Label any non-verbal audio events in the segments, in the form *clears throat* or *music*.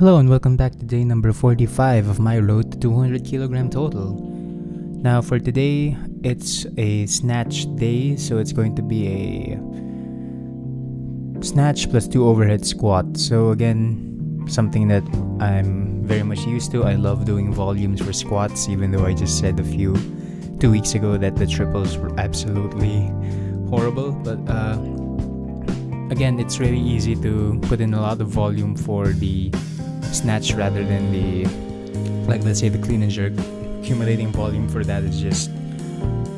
Hello and welcome back to day number 45 of my road to 200 kilogram total. Now for today, it's a snatch day, so it's going to be a snatch plus two overhead squat. So again, something that I'm very much used to. I love doing volumes for squats, even though I just said a few two weeks ago that the triples were absolutely horrible. But uh, again, it's really easy to put in a lot of volume for the snatch rather than the like let's say the clean and jerk accumulating volume for that is just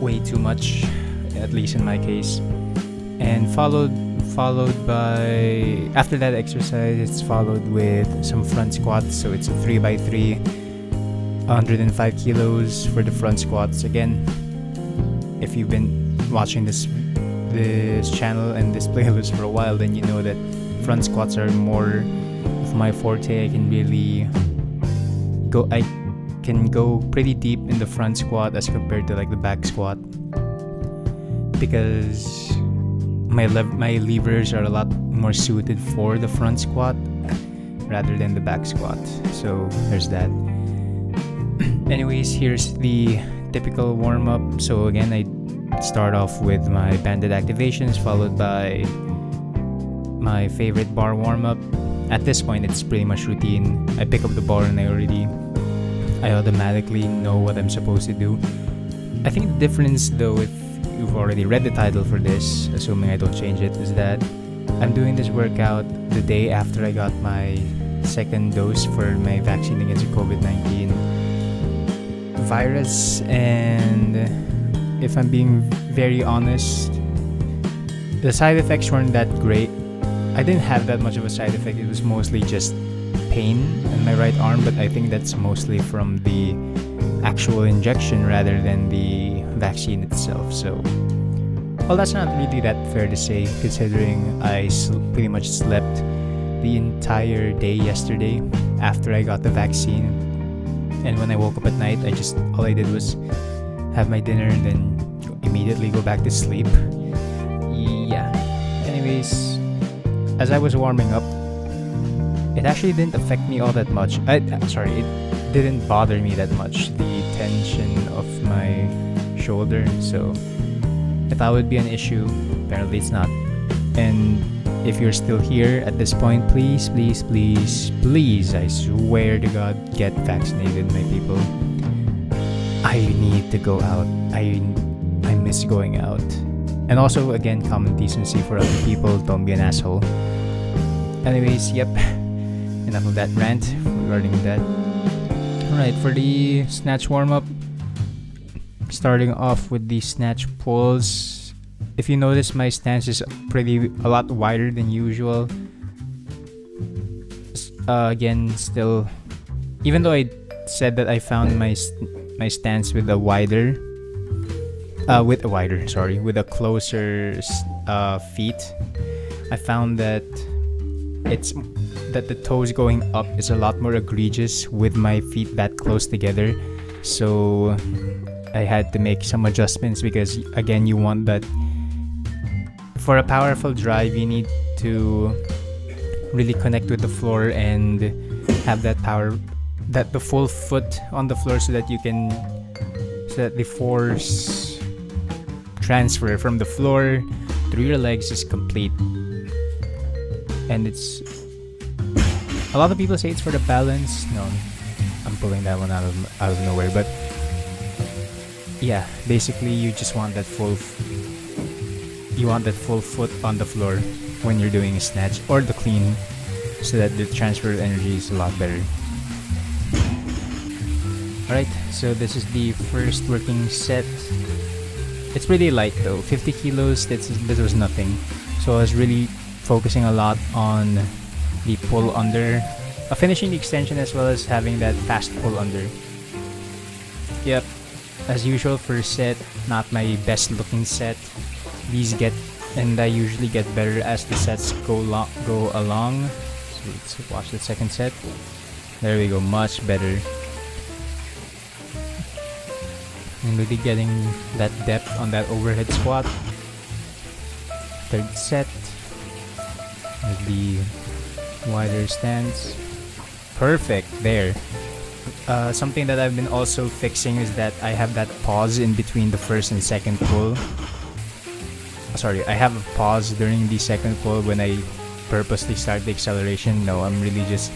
way too much at least in my case. And followed followed by after that exercise it's followed with some front squats. So it's a 3 by 3 105 kilos for the front squats. Again if you've been watching this this channel and this *laughs* playlist for a while then you know that front squats are more my forte. I can really go. I can go pretty deep in the front squat as compared to like the back squat because my lev- my levers are a lot more suited for the front squat rather than the back squat. So there's that. *clears throat* Anyways, here's the typical warm up. So again, I start off with my banded activations followed by my favorite bar warm up at this point it's pretty much routine. I pick up the bar and i already i automatically know what i'm supposed to do. I think the difference though if you've already read the title for this assuming i don't change it is that i'm doing this workout the day after i got my second dose for my vaccine against the covid-19 virus and if i'm being very honest the side effects weren't that great I didn't have that much of a side effect. It was mostly just pain in my right arm, but I think that's mostly from the actual injection rather than the vaccine itself. So, well, that's not really that fair to say considering I pretty much slept the entire day yesterday after I got the vaccine. And when I woke up at night, I just all I did was have my dinner and then immediately go back to sleep. Yeah. Anyways, as I was warming up, it actually didn't affect me all that much. I, uh, sorry, it didn't bother me that much, the tension of my shoulder. So, if that would be an issue, apparently it's not. And if you're still here at this point, please, please, please, please, I swear to God, get vaccinated, my people. I need to go out. I I miss going out. And also, again, common decency for other people. Don't be an asshole. Anyways, yep. *laughs* Enough of that rant regarding that. Alright, for the snatch warm up, starting off with the snatch pulls. If you notice, my stance is pretty a lot wider than usual. Uh, again, still, even though I said that I found my my stance with a wider, uh, with a wider, sorry, with a closer uh, feet, I found that it's that the toes going up is a lot more egregious with my feet that close together. So I had to make some adjustments because again you want that for a powerful drive you need to really connect with the floor and have that power that the full foot on the floor so that you can so that the force transfer from the floor through your legs is complete and it's a lot of people say it's for the balance. No, I'm pulling that one out of out of nowhere, but yeah, basically you just want that full you want that full foot on the floor when you're doing a snatch or the clean so that the transfer of energy is a lot better. Alright, so this is the first working set. It's pretty light though, 50 kilos, this was nothing. So I was really focusing a lot on the pull under, uh, finishing the extension as well as having that fast pull under. Yep, as usual first set, not my best looking set. These get and I usually get better as the sets go go along. So let's watch the second set. There we go, much better. Really getting that depth on that overhead squat. Third set with the wider stance. Perfect, there. Uh, something that I've been also fixing is that I have that pause in between the first and second pull. Sorry, I have a pause during the second pull when I purposely start the acceleration. No, I'm really just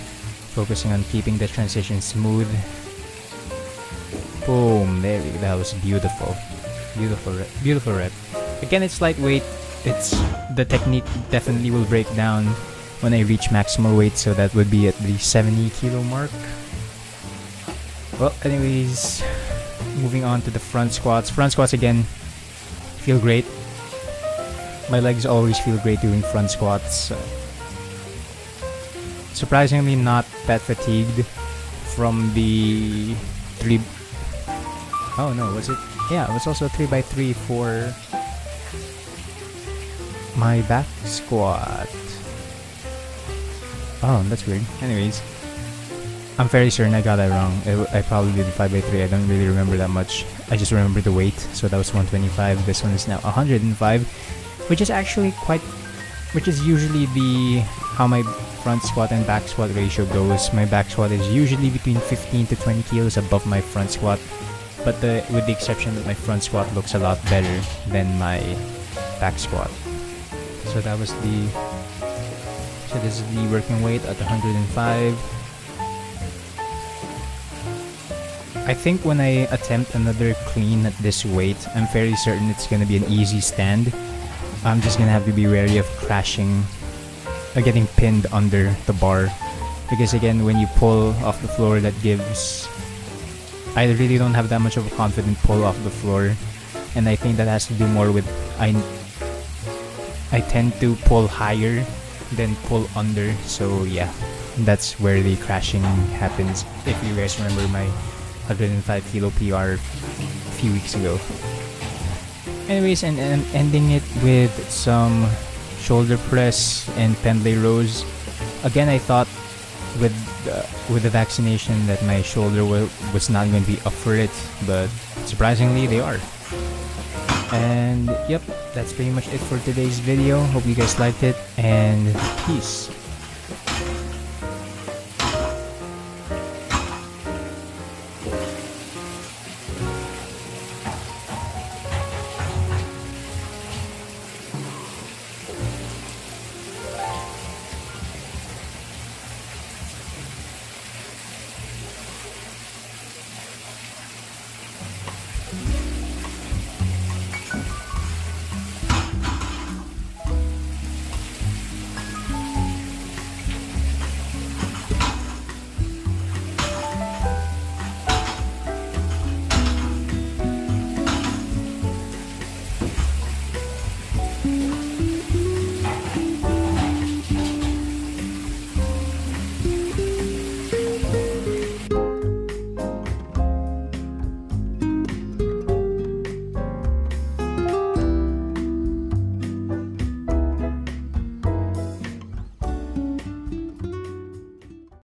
focusing on keeping the transition smooth. Boom, there go. That was beautiful. Beautiful, beautiful rep. Again, it's lightweight. It's the technique definitely will break down when I reach maximal weight, so that would be at the 70 kilo mark. Well, anyways, moving on to the front squats. Front squats again feel great. My legs always feel great doing front squats. surprisingly, not that fatigued from the three. Oh no, was it? Yeah, it was also three by three for my back squat. Oh, that's weird. Anyways, I'm fairly certain I got that wrong. I, I probably did 5x3. I don't really remember that much. I just remember the weight. So that was 125. This one is now 105, which is actually quite, which is usually the how my front squat and back squat ratio goes. My back squat is usually between 15 to 20 kilos above my front squat, but the, with the exception that my front squat looks a lot better than my back squat. So that was the so this is the working weight at 105. I think when I attempt another clean at this weight, I'm fairly certain it's gonna be an easy stand. I'm just gonna have to be wary of crashing or getting pinned under the bar. Because again, when you pull off the floor, that gives... I really don't have that much of a confident pull off the floor. And I think that has to do more with... I, I tend to pull higher than pull under. So yeah, that's where the crashing happens. If you guys remember my 105 kilo PR a few weeks ago. Anyways, and, and ending it with some shoulder press and pendlay rows. Again, I thought with uh, with the vaccination that my shoulder will, was not going to be up for it, but surprisingly they are. And yep, that's pretty much it for today's video. Hope you guys liked it, and peace.